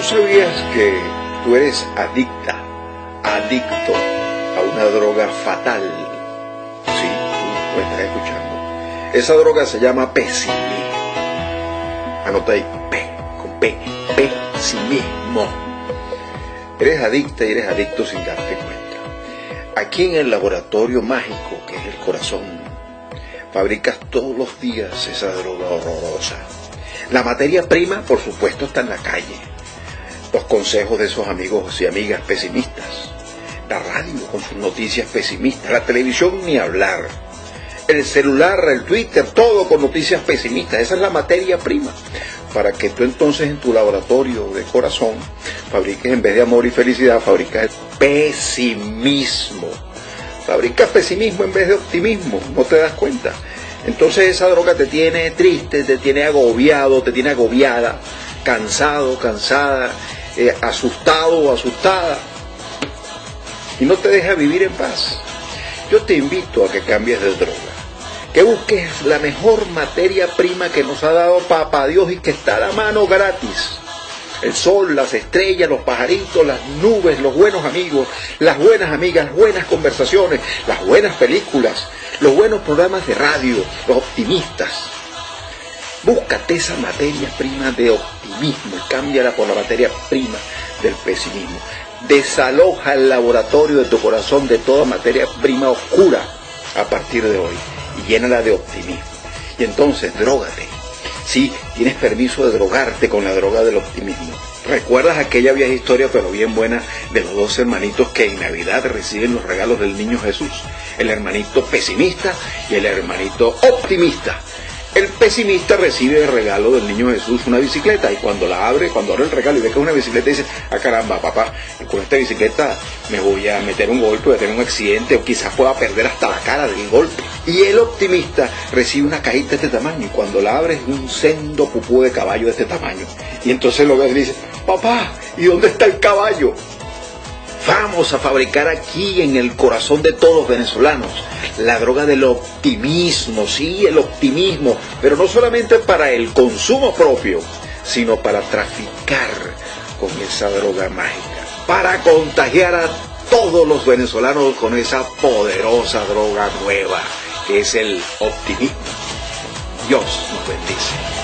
¿Tú sabías que tú eres adicta, adicto a una droga fatal? Sí, tú lo estás escuchando. Esa droga se llama pesimismo. Anota ahí, P, con P, pesimismo. Eres adicta y eres adicto sin darte cuenta. Aquí en el laboratorio mágico, que es el corazón, fabricas todos los días esa droga horrorosa. La materia prima, por supuesto, está en la calle los consejos de esos amigos y amigas pesimistas, la radio con sus noticias pesimistas, la televisión ni hablar, el celular, el Twitter, todo con noticias pesimistas, esa es la materia prima, para que tú entonces en tu laboratorio de corazón fabriques en vez de amor y felicidad, fabricas pesimismo, fabricas pesimismo en vez de optimismo, no te das cuenta. Entonces esa droga te tiene triste, te tiene agobiado, te tiene agobiada, cansado, cansada, eh, asustado o asustada y no te deja vivir en paz. Yo te invito a que cambies de droga, que busques la mejor materia prima que nos ha dado Papá Dios y que está a la mano gratis. El sol, las estrellas, los pajaritos, las nubes, los buenos amigos, las buenas amigas, las buenas conversaciones, las buenas películas, los buenos programas de radio, los optimistas. Búscate esa materia prima de optimismo y cámbiala por la materia prima del pesimismo. Desaloja el laboratorio de tu corazón de toda materia prima oscura a partir de hoy y llénala de optimismo. Y entonces, drógate. Sí, tienes permiso de drogarte con la droga del optimismo. ¿Recuerdas aquella vieja historia, pero bien buena, de los dos hermanitos que en Navidad reciben los regalos del niño Jesús? El hermanito pesimista y el hermanito optimista. El pesimista recibe el regalo del niño Jesús una bicicleta y cuando la abre, cuando abre el regalo y ve que es una bicicleta, dice, ah caramba, papá, con esta bicicleta me voy a meter un golpe, voy a tener un accidente o quizás pueda perder hasta la cara del golpe. Y el optimista recibe una cajita de este tamaño y cuando la abre es un sendo pupú de caballo de este tamaño. Y entonces lo ve y dice, papá, ¿y dónde está el caballo? Vamos a fabricar aquí en el corazón de todos los venezolanos la droga del optimismo, sí, el optimismo, pero no solamente para el consumo propio, sino para traficar con esa droga mágica, para contagiar a todos los venezolanos con esa poderosa droga nueva, que es el optimismo. Dios nos bendice.